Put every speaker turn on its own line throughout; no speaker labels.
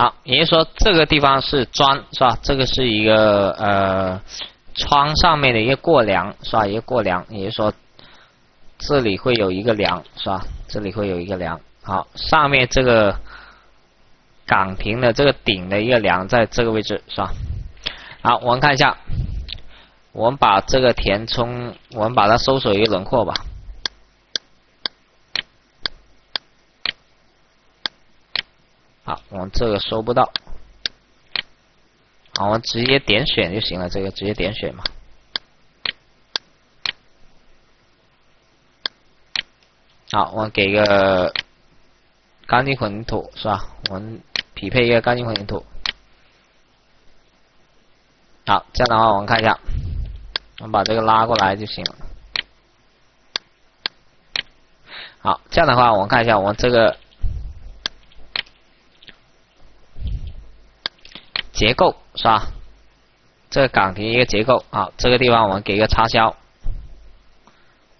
好，也就是说这个地方是砖是吧？这个是一个呃窗上面的一个过梁是吧？一个过梁，也就是说这里会有一个梁是吧？这里会有一个梁。好，上面这个岗亭的这个顶的一个梁在这个位置是吧？好，我们看一下，我们把这个填充，我们把它搜索一个轮廓吧。好，我们这个收不到，好，我们直接点选就行了，这个直接点选嘛。好，我们给个钢筋混凝土是吧？我们匹配一个钢筋混凝土。好，这样的话我们看一下，我们把这个拉过来就行了。好，这样的话我们看一下我们这个。结构是吧？这个岗亭一个结构啊，这个地方我们给一个插销。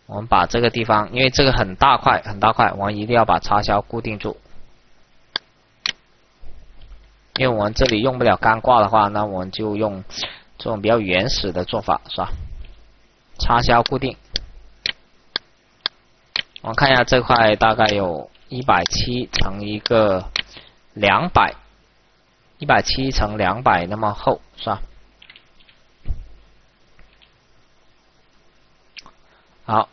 我们把这个地方，因为这个很大块很大块，我们一定要把插销固定住。因为我们这里用不了钢挂的话，那我们就用这种比较原始的做法是吧？插销固定。我们看一下这块大概有一百七乘一个两百。一百七乘两百那么厚是吧？好，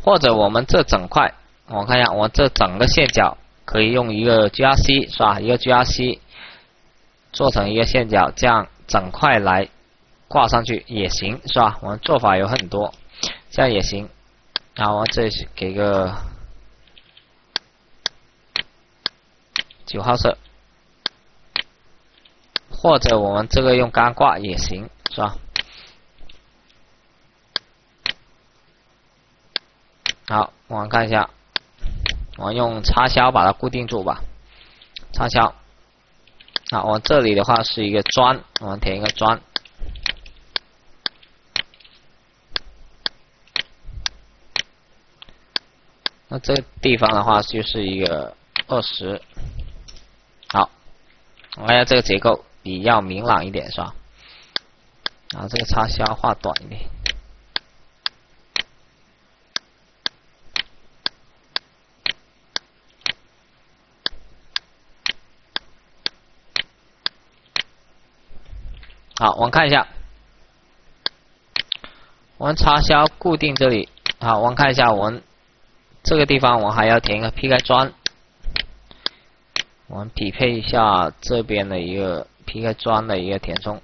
或者我们这整块，我看一下，我这整个线角可以用一个 GRC 是吧？一个 GRC 做成一个线角，这样整块来挂上去也行是吧？我们做法有很多，这样也行。然后这给个。九号色，或者我们这个用干挂也行，是吧？好，我们看一下，我们用插销把它固定住吧。插销，好，我这里的话是一个砖，我们填一个砖。那这个地方的话就是一个二十。我看一下这个结构比较明朗一点，是吧？然后这个插销画短一点。好，我们看一下，我们插销固定这里。好，我们看一下，我们这个地方我还要填一个劈开砖。我们匹配一下这边的一个劈开砖的一个填充。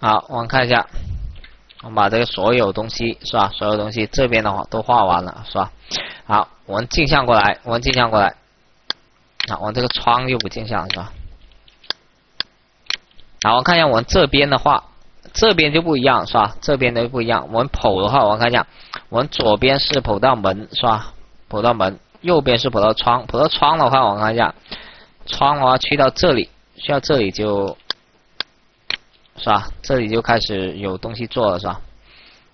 好，我们看一下，我们把这个所有东西是吧？所有东西这边的话都画完了是吧？好，我们镜像过来，我们镜像过来。好，我们这个窗就不镜像是吧？好，我看一下我们这边的话，这边就不一样是吧？这边的不一样。我们剖的话，我看一下，我们左边是剖到门是吧？剖到门。右边是葡萄窗，葡萄窗的话，我看一下，窗的话去到这里，去到这里就，是吧？这里就开始有东西做了，是吧？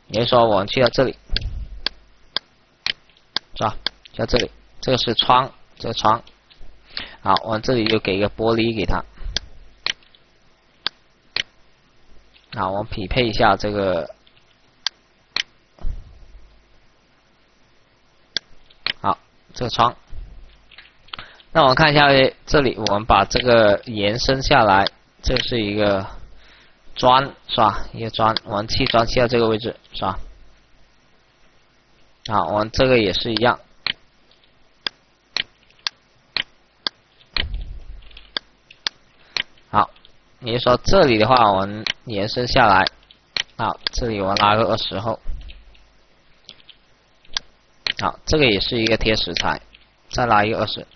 也就是说，我们去到这里，是吧？去到这里，这个是窗，这个窗，好，我们这里就给一个玻璃给它，好，我们匹配一下这个。这个窗，那我们看一下这里，我们把这个延伸下来，这是一个砖，是吧？一个砖，我们砌砖砌到这个位置，是吧？好，我们这个也是一样。好，你说这里的话，我们延伸下来，好，这里我拉个二十后。好，这个也是一个贴石材，再拉一个二十。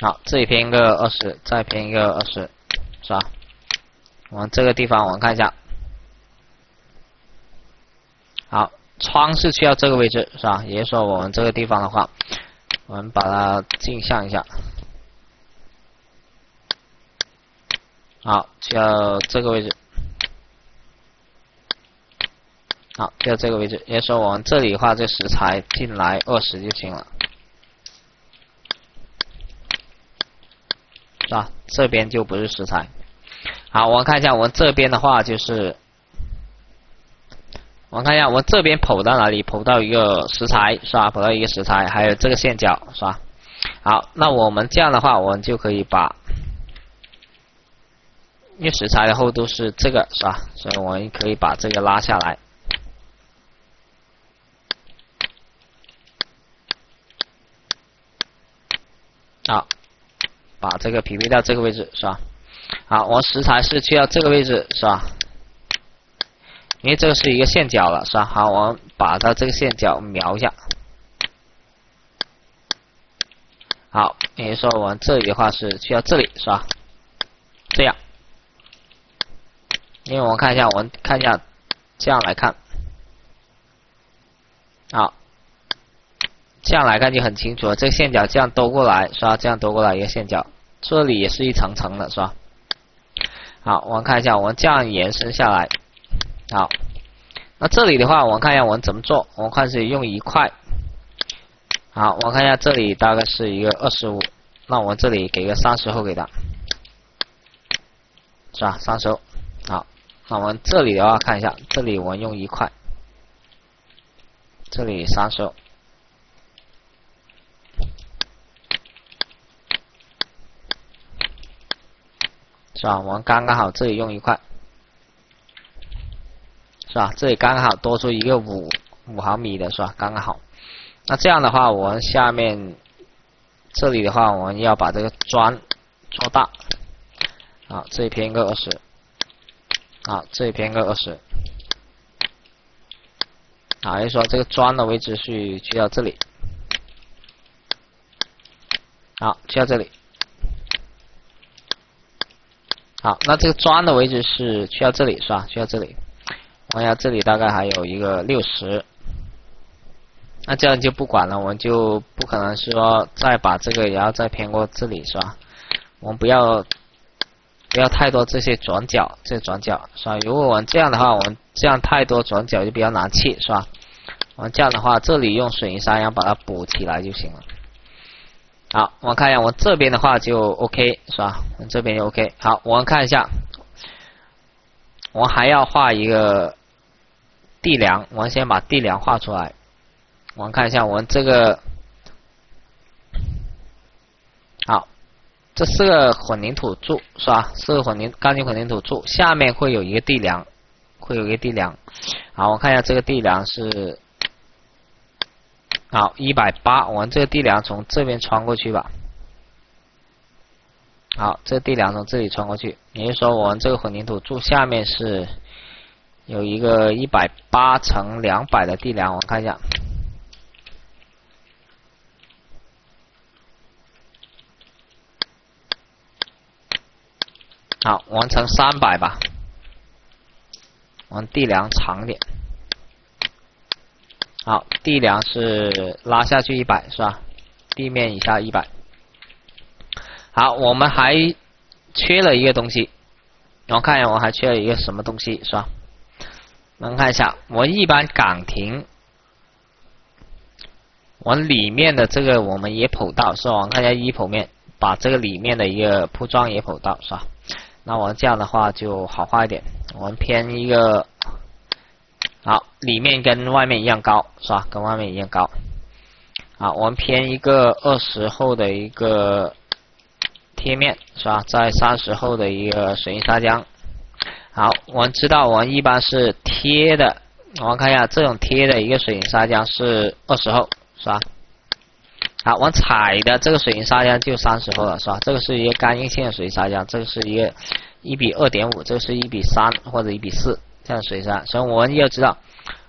好，这里偏一个二十，再偏一个二十，是吧？我们这个地方我们看一下。好，窗是需要这个位置，是吧？也就是说，我们这个地方的话，我们把它镜像一下。好，需要这个位置。好，就这个位置，也就是说我们这里的话，这食材进来二十就行了，是吧？这边就不是食材。好，我们看一下，我们这边的话就是，我们看一下，我们这边跑到哪里？跑到一个食材，是吧？跑到一个食材，还有这个线角，是吧？好，那我们这样的话，我们就可以把，因为食材的厚度是这个，是吧？所以我们可以把这个拉下来。啊，把这个匹配到这个位置，是吧？好，我食材是去到这个位置，是吧？因为这个是一个线角了，是吧？好，我们把它这个线角描一下。好，也就说我们这里的话是去到这里，是吧？这样，因为我们看一下，我们看一下，这样来看，好，这样来看就很清楚了。这个线角这样兜过来，是吧？这样兜过来一个线角，这里也是一层层的，是吧？好，我们看一下，我们这样延伸下来，好，那这里的话，我们看一下我们怎么做。我们开始用一块，好，我看一下这里大概是一个二十五，那我们这里给个三十后给他，是吧？三十后，好，那我们这里的话看一下，这里我们用一块，这里三十后。是吧？我们刚刚好这里用一块，是吧？这里刚刚好多出一个五五毫米的是吧？刚刚好。那这样的话，我们下面这里的话，我们要把这个砖做大。好，这里偏个二十。好，这里偏个二十。好，就说这个砖的位置是去到这里。好，去到这里。好，那这个砖的位置是去到这里是吧？去到这里，我看下这里大概还有一个六十，那这样就不管了，我们就不可能说再把这个也要再偏过这里是吧？我们不要不要太多这些转角，这转角是吧？如果我们这样的话，我们这样太多转角就比较难砌是吧？我们这样的话，这里用水泥砂浆把它补起来就行了。好，我们看一下，我这边的话就 OK 是吧？我这边就 OK。好，我们看一下，我们还要画一个地梁，我们先把地梁画出来。我们看一下，我们这个好，这四个混凝土柱是吧？四个混凝钢筋混凝土柱下面会有一个地梁，会有一个地梁。好，我看一下这个地梁是。好，一百八，我们这个地梁从这边穿过去吧。好，这个地梁从这里穿过去，也就是说，我们这个混凝土柱下面是有一个一百八乘两百的地梁，我们看一下。好，完成三百吧，我们地梁长点。好，地梁是拉下去一百是吧？地面以下一百。好，我们还缺了一个东西，我看一下，我还缺了一个什么东西是吧？我们看一下，我一般岗亭，往里面的这个我们也铺到是吧？我们看一下一剖面，把这个里面的一个铺装也铺到是吧？那我们这样的话就好画一点，我们偏一个。里面跟外面一样高，是吧？跟外面一样高。好，我们偏一个二十厚的一个贴面，是吧？在三十厚的一个水泥砂浆。好，我们知道我们一般是贴的，我们看一下这种贴的一个水泥砂浆是二十厚，是吧？好，我们踩的这个水泥砂浆就三十厚了，是吧？这个是一个干硬性的水泥砂浆，这个是一个一比二点五，这个是一比三或者一比四。这样水砂，所以我们要知道，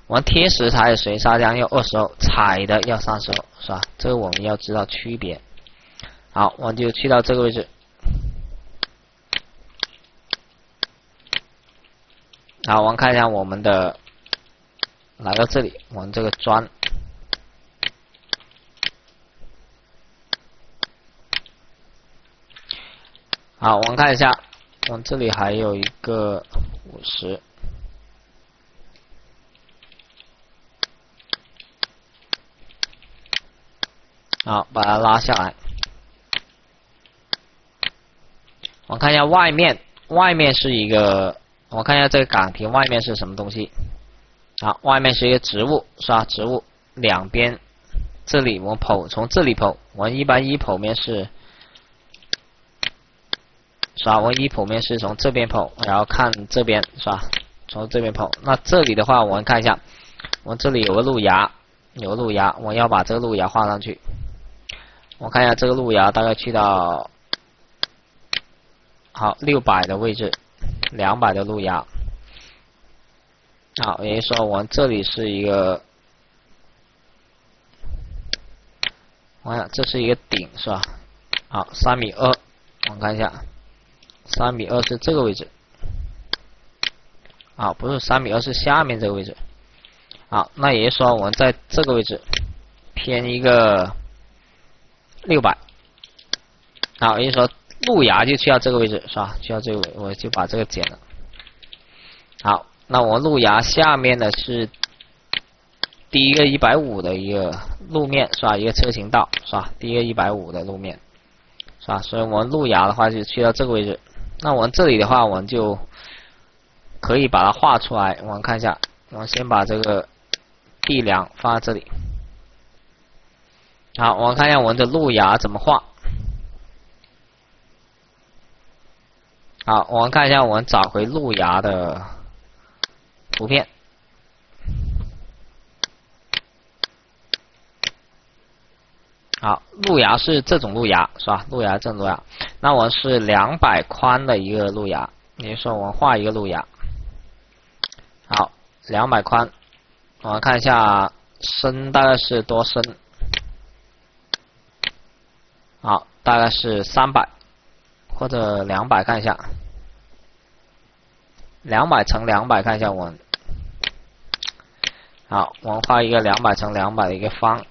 我们贴石材的水砂浆要二十后，踩的要三十后，是吧？这个我们要知道区别。好，我们就去到这个位置。好，我们看一下我们的，来到这里，我们这个砖。好，我们看一下，我们这里还有一个五十。好，把它拉下来。我看一下外面，外面是一个，我看一下这个岗亭外面是什么东西。好，外面是一个植物，是吧？植物两边，这里我们跑，从这里跑，我们一般一跑面是，是吧？我一跑面是从这边跑，然后看这边，是吧？从这边跑。那这里的话，我们看一下，我这里有个路牙，有个路牙，我要把这个路牙画上去。我看一下这个路牙大概去到。好，六百的位置，两百的路牙。好，也就是说我们这里是一个，我看这是一个顶是吧？好，三米二，我们看一下，三米二是这个位置。啊，不是三米二是下面这个位置。好，那也就是说我们在这个位置偏一个六百。好，也就是说。路牙就去到这个位置是吧？去到这个位，我就把这个剪了。好，那我们路牙下面的是第一个一百五的一个路面是吧？一个车行道是吧？第一个一百五的路面是吧？所以我们路牙的话就去到这个位置。那我们这里的话，我们就可以把它画出来。我们看一下，我们先把这个地梁放在这里。好，我们看一下我们的路牙怎么画。好，我们看一下，我们找回路牙的图片。好，路牙是这种路牙是吧？路牙这种路牙，那我是两百宽的一个路牙，也就说我们画一个路牙。好，两百宽，我们看一下深大概是多深？好，大概是三百。或者两百看一下，两百乘两百看一下我，好，我们画一个两百乘两百的一个方，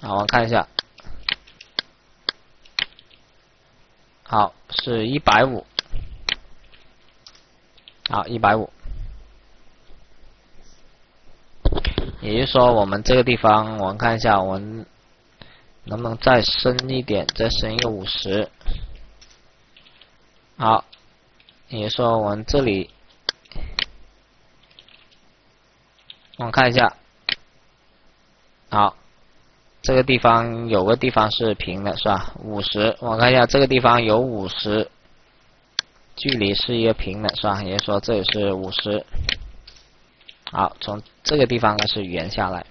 好，我看一下，好，是一百五，好，一百五，也就是说我们这个地方，我们看一下我们。能不能再深一点？再深一个五十。好，也就说我们这里，我们看一下。好，这个地方有个地方是平的，是吧？五十，我看一下这个地方有五十，距离是一个平的，是吧？也就说这里是五十。好，从这个地方呢是圆下来。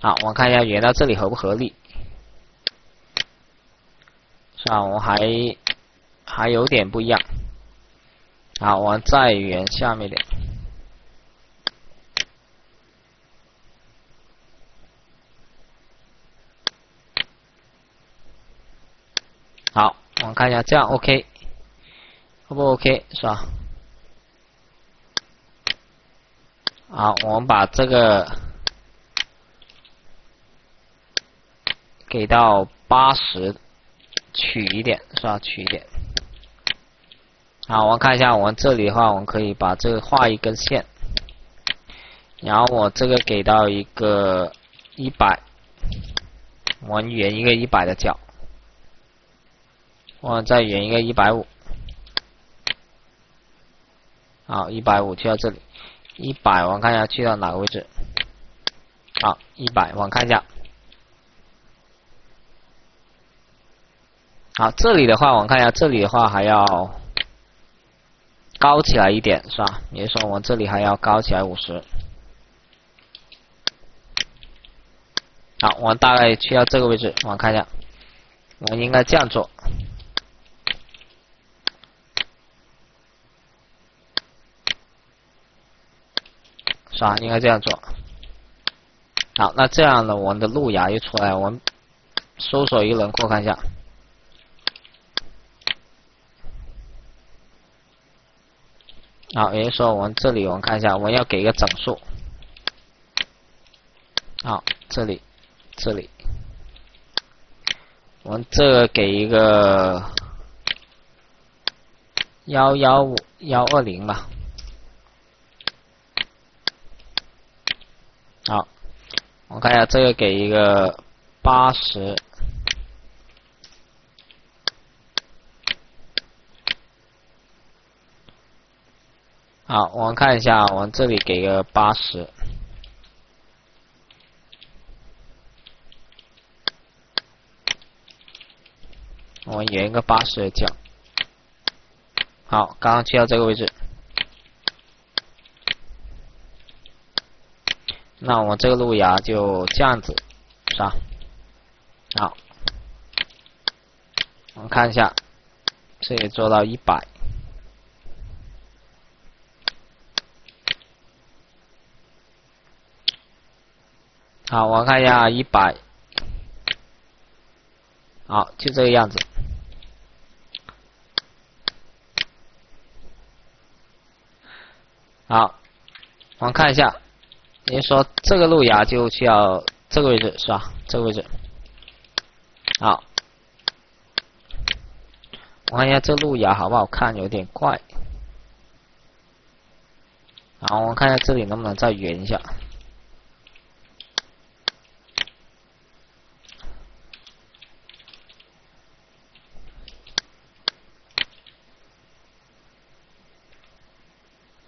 好，我看一下圆到这里合不合理，是吧？我还还有点不一样。好，我们再圆下面点。好，我们看一下这样 OK，不 OK 是吧？好，我们把这个。给到八十，取一点是吧？取一点。好，我们看一下，我们这里的话，我们可以把这个画一根线，然后我这个给到一个一百，我们圆一个一百的角，我再圆一个一百五。好，一百五去到这里，一百我看一下去到哪个位置？好，一百我看一下。好，这里的话，我看一下，这里的话还要高起来一点，是吧？也就是说，我这里还要高起来五十。好，我们大概去到这个位置，我看一下，我们应该这样做，是吧？应该这样做。好，那这样呢，我们的路牙一出来，我们搜索一个轮廓看一下。好，也就是说，我们这里我们看一下，我们要给一个整数。好，这里，这里，我们这个给一个幺幺五幺二零吧。好，我看一下这个给一个八十。好，我们看一下，我们这里给个八十。我们沿一个八十的角。好，刚刚切到这个位置。那我这个路牙就这样子，是吧？好，我们看一下，这里做到一百。好，我看一下一百，好，就这个样子。好，我们看一下，您说这个路牙就需要这个位置是吧？这个位置。好，我看一下这路牙好不好看，有点怪。好，我们看一下这里能不能再圆一下。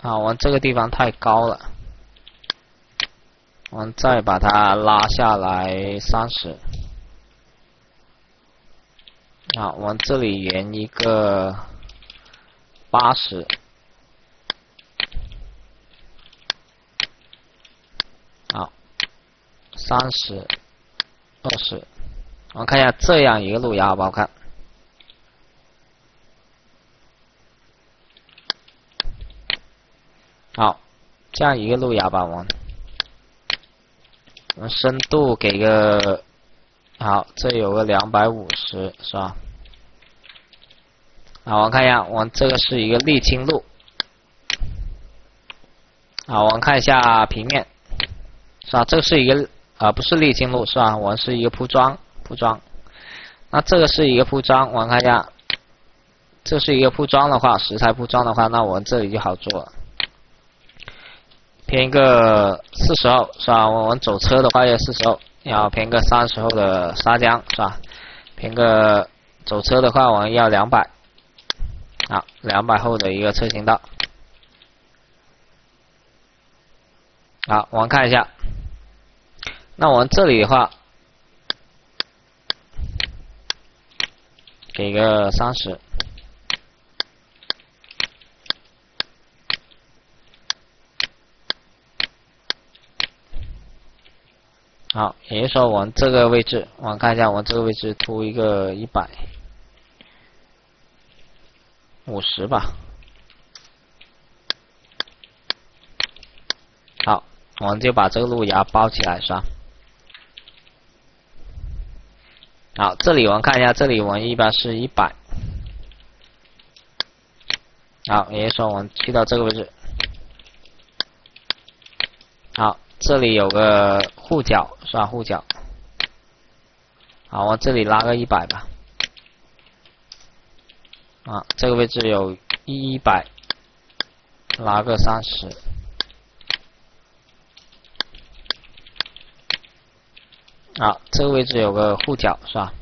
啊，我们这个地方太高了，我们再把它拉下来三十。好，我们这里圆一个八十。好，三十，二十，我们看一下这样一个路牙好不好看？好，这样一个路牙吧，我们深度给个，好，这有个两百五十，是吧？好，我们看一下，我们这个是一个沥青路，好，我们看一下平面，是吧？这个是一个啊，不是沥青路，是吧？我们是一个铺装，铺装。那这个是一个铺装，我们看一下，这是一个铺装的话，石材铺装的话，那我们这里就好做。了。偏一个四十后是吧？我们走车的话要四十后，要偏个三十后的砂浆是吧？偏个走车的话我们要两百，好，两百后的一个车行道。好，我们看一下，那我们这里的话，给个三十。好，也就是说，我们这个位置，我们看一下，我们这个位置涂一个一百五十吧。好，我们就把这个路牙包起来，是吧？好，这里我们看一下，这里我们一般是一百。好，也就是说，我们去到这个位置。好。这里有个护角是吧？护角，好，我这里拉个一百吧。啊，这个位置有一百，拉个三十。好，这个位置有个护角是吧？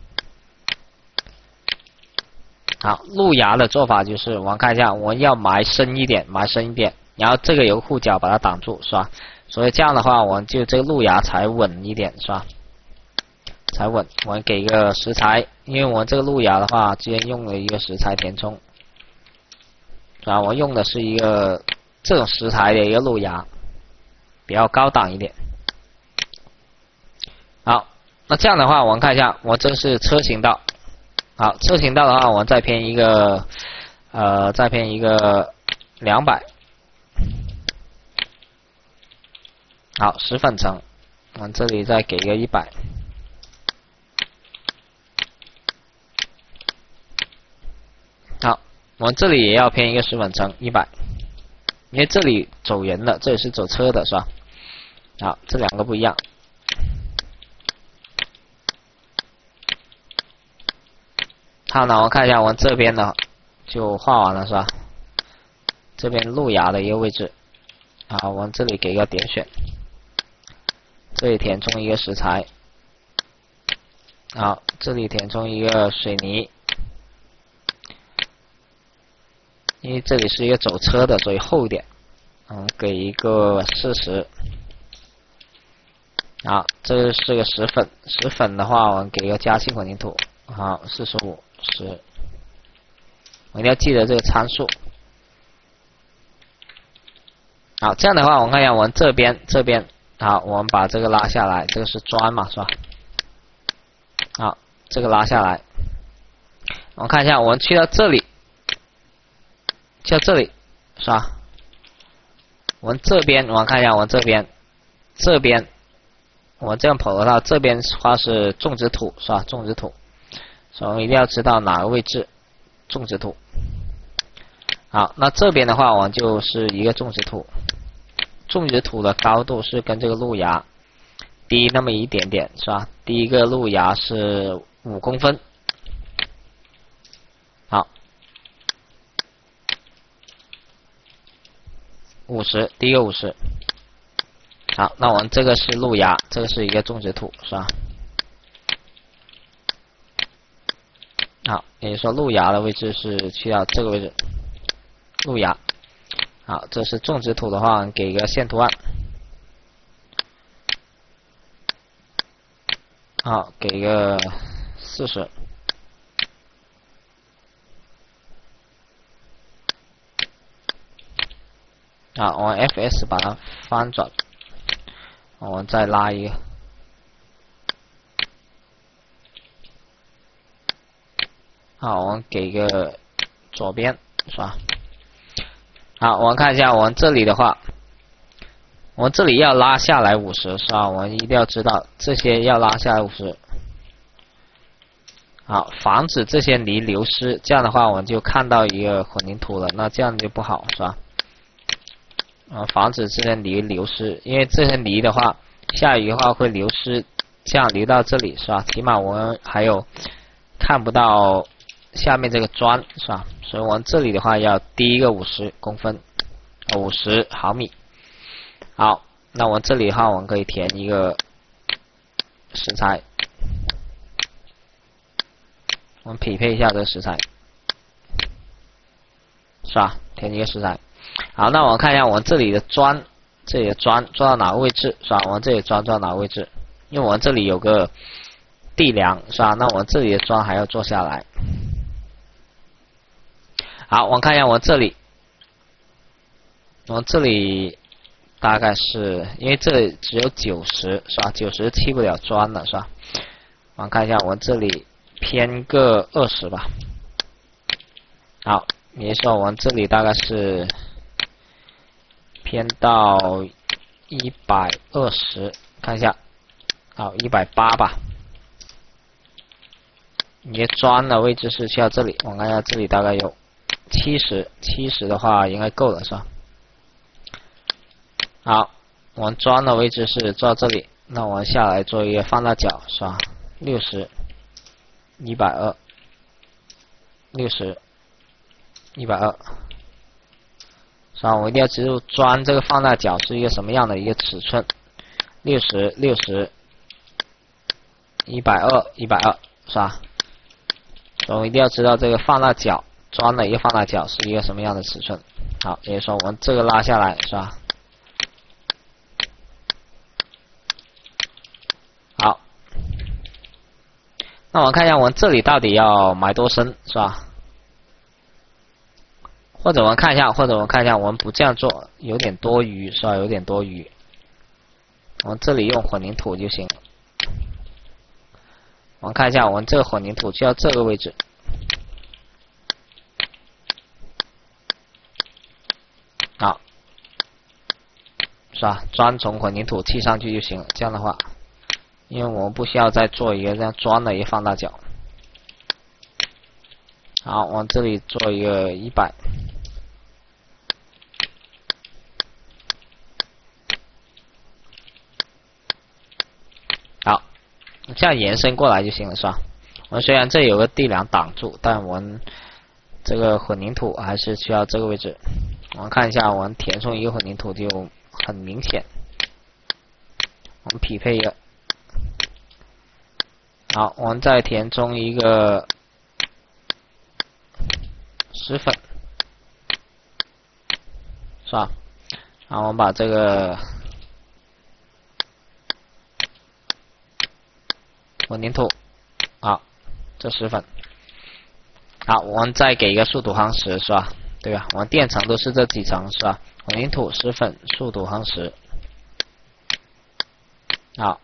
好，路牙的做法就是，我们看一下，我们要埋深一点，埋深一点，然后这个有个护角把它挡住是吧？所以这样的话，我们就这个路牙才稳一点，是吧？才稳。我们给一个石材，因为我们这个路牙的话，之前用了一个石材填充，啊，我用的是一个这种石材的一个路牙，比较高档一点。好，那这样的话，我们看一下，我这是车行道。好，车行道的话，我们再偏一个，呃，再偏一个两百。好，石粉层，我这里再给个一百。好，我这里也要偏一个石粉层一百，因为这里走人的，这里是走车的，是吧？好，这两个不一样。好，那我看一下我们这边的就画完了是吧？这边路牙的一个位置，好，我这里给个点选，这里填充一个石材，好，这里填充一个水泥，因为这里是一个走车的，所以厚一点，嗯，给一个四十，好，这是个石粉，石粉的话，我们给一个加气混凝土，好，四十五十，我一定要记得这个参数。好，这样的话，我看一下我们这边这边，好，我们把这个拉下来，这个是砖嘛，是吧？好，这个拉下来，我们看一下，我们去到这里，去到这里，是吧？我们这边，我们看一下，我们这边，这边，我们这样跑的话，这边话是种植土，是吧？种植土，所以我们一定要知道哪个位置种植土。好，那这边的话，我们就是一个种植土，种植土的高度是跟这个路牙低那么一点点，是吧？第一个路牙是五公分，好，五十，第一个五十，好，那我们这个是路牙，这个是一个种植土，是吧？好，也就是说路牙的位置是去到这个位置。路牙，好，这是种植土的话，给一个线图案，好，给一个四十，好，我们 F_S 把它翻转，我们再拉一个，好，我们给个左边，是吧？好，我们看一下，我们这里的话，我们这里要拉下来五十，是吧？我们一定要知道这些要拉下来五十，好，防止这些泥流失。这样的话，我们就看到一个混凝土了，那这样就不好，是吧？啊，防止这些泥流失，因为这些泥的话，下雨的话会流失，这样流到这里，是吧？起码我们还有看不到。下面这个砖是吧？所以我们这里的话要低一个五十公分，五十毫米。好，那我们这里的话，我们可以填一个石材，我们匹配一下这个石材，是吧？填一个石材。好，那我们看一下我们这里的砖，这里的砖做到哪个位置是吧？我们这里砖做到哪个位置？因为我们这里有个地梁是吧？那我们这里的砖还要做下来。好，我看一下我这里，我这里大概是因为这里只有九十是吧？九十砌不了砖了是吧？我看一下我这里偏个二十吧。好，你说我们这里大概是偏到一百二十，看一下，好一百八吧。你砖的位置是需要这里，我看一下这里大概有。七十，七十的话应该够了，是吧？好，我们砖的位置是做到这里，那我们下来做一个放大角，是吧？六十，一百二，六十，一百二，是吧？我一定要记住砖这个放大角是一个什么样的一个尺寸，六十，六十，一百二，一百二，是吧？我们一定要知道这个放大角。装的一个放大角是一个什么样的尺寸？好，也就是说我们这个拉下来是吧？好，那我们看一下我们这里到底要埋多深是吧？或者我们看一下，或者我们看一下，我们不这样做有点多余是吧？有点多余，我们这里用混凝土就行。我们看一下，我们这个混凝土就要这个位置。好，是吧？砖从混凝土砌上去就行了。这样的话，因为我们不需要再做一个这样砖的一个放大角。好，往这里做一个一百。好，这样延伸过来就行了，是吧？我们虽然这有个地梁挡住，但我们这个混凝土还是需要这个位置。我们看一下，我们填充一个混凝土就很明显。我们匹配一个，好，我们再填充一个石粉，是吧？然后我们把这个混凝土，好，这石粉，好，我们再给一个速度夯实，是吧？对吧？我们垫层都是这几层，是吧？混凝土、石粉、速度夯实。好，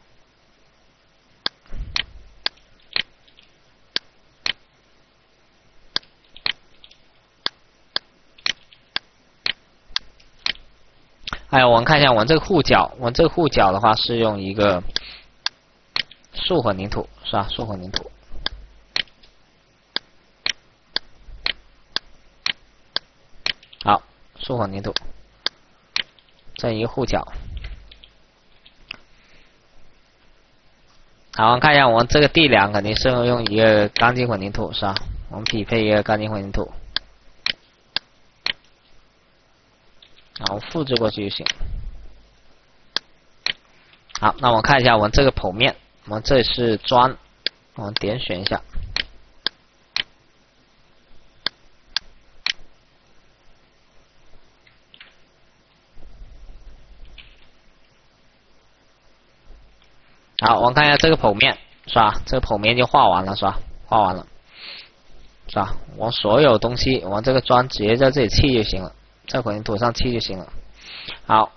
还有我们看一下，我们这个护角，我们这个护角的话是用一个素混凝土，是吧？素混凝土。好，素混凝土，这一个护角。好，我们看一下，我们这个地梁肯定是用一个钢筋混凝土，是吧？我们匹配一个钢筋混凝土，然后复制过去就行。好，那我们看一下我们这个剖面，我们这是砖，我们点选一下。好，我们看一下这个剖面，是吧？这个剖面就画完了，是吧？画完了，是吧？我所有东西，我这个砖直接在这里砌就行了，在混凝土上砌就行了。好，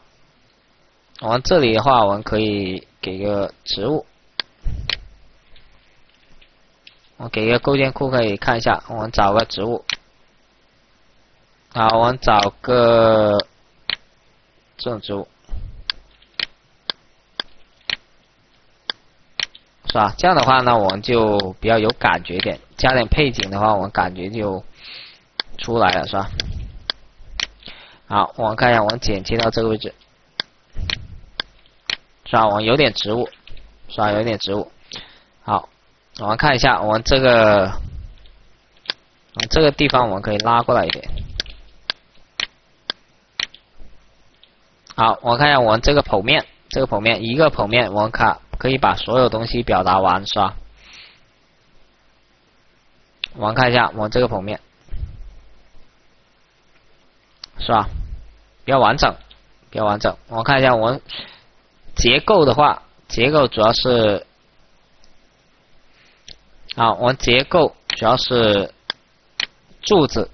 我们这里的话，我们可以给个植物，我给一个构件库，可以看一下，我们找个植物。好，我们找个这种植物。是吧？这样的话呢，我们就比较有感觉点，加点配景的话，我们感觉就出来了，是吧？好，我们看一下，我们剪切到这个位置，是吧？我们有点植物，是吧？有点植物。好，我们看一下，我们这个这个地方我们可以拉过来一点。好，我看一下我们这个剖面，这个剖面一个剖面，我们看。可以把所有东西表达完，是吧？我们看一下我这个剖面，是吧？比较完整，比较完整。我看一下我们结构的话，结构主要是啊，我们结构主要是柱子，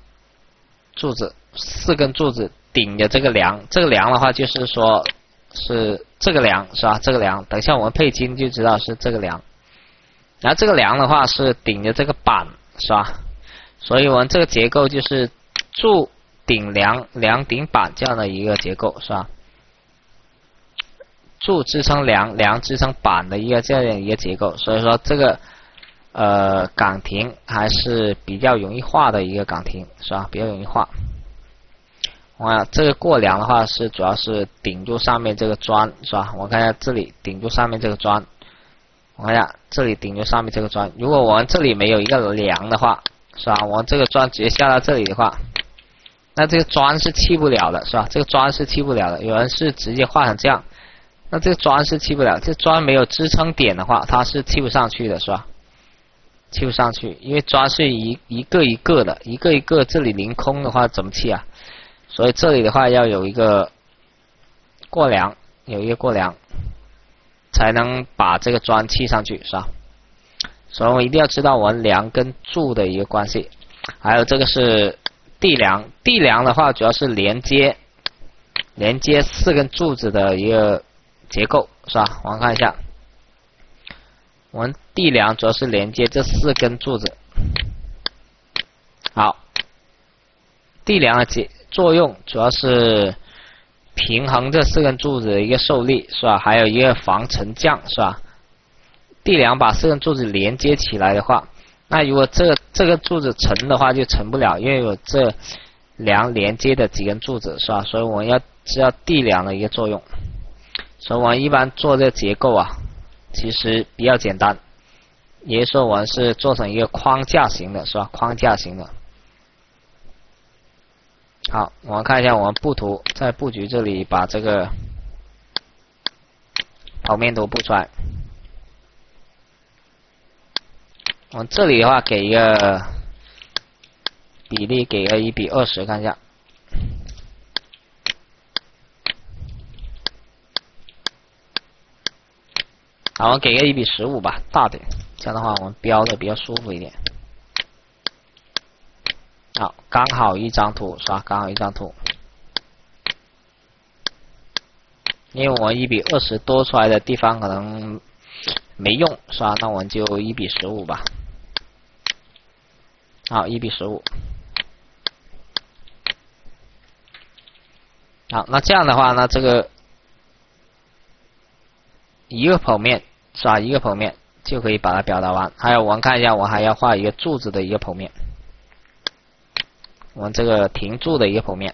柱子四根柱子顶着这个梁，这个梁的话就是说。是这个梁是吧？这个梁，等一下我们配筋就知道是这个梁。然后这个梁的话是顶着这个板是吧？所以我们这个结构就是柱顶梁，梁顶板这样的一个结构是吧？柱支撑梁，梁支撑板的一个这样的一个结构。所以说这个呃岗亭还是比较容易画的一个岗亭是吧？比较容易画。啊，这个过梁的话是主要是顶住上面这个砖，是吧？我看一下这里顶住上面这个砖，我看一下这里顶住上面这个砖。如果我们这里没有一个梁的话，是吧？我们这个砖直接下到这里的话，那这个砖是砌不了的，是吧？这个砖是砌不了的。有人是直接画成这样，那这个砖是砌不了。这砖没有支撑点的话，它是砌不上去的，是吧？砌不上去，因为砖是一一个一个的，一个一个，这里凌空的话怎么砌啊？所以这里的话要有一个过梁，有一个过梁，才能把这个砖砌上去，是吧？所以我们一定要知道我们梁跟柱的一个关系。还有这个是地梁，地梁的话主要是连接连接四根柱子的一个结构，是吧？我们看一下，我们地梁主要是连接这四根柱子。好，地梁的结。作用主要是平衡这四根柱子的一个受力，是吧？还有一个防沉降，是吧？地梁把四根柱子连接起来的话，那如果这这个柱子沉的话，就沉不了，因为有这梁连接的几根柱子，是吧？所以我们要知道地梁的一个作用。所以我们一般做这结构啊，其实比较简单，也就是说我们是做成一个框架型的，是吧？框架型的。好，我们看一下我们布图，在布局这里把这个剖面图布出来。我们这里的话给一个比例，给个一比二十，看一下。好，我给个一比十五吧，大点，这样的话我们标的比较舒服一点。好，刚好一张图是吧？刚好一张图，因为我们一比二十多出来的地方可能没用是吧？那我们就一比十五吧。好，一比十五。好，那这样的话呢，这个一个剖面是吧？一个剖面就可以把它表达完。还有，我们看一下，我还要画一个柱子的一个剖面。我们这个停住的一个剖面。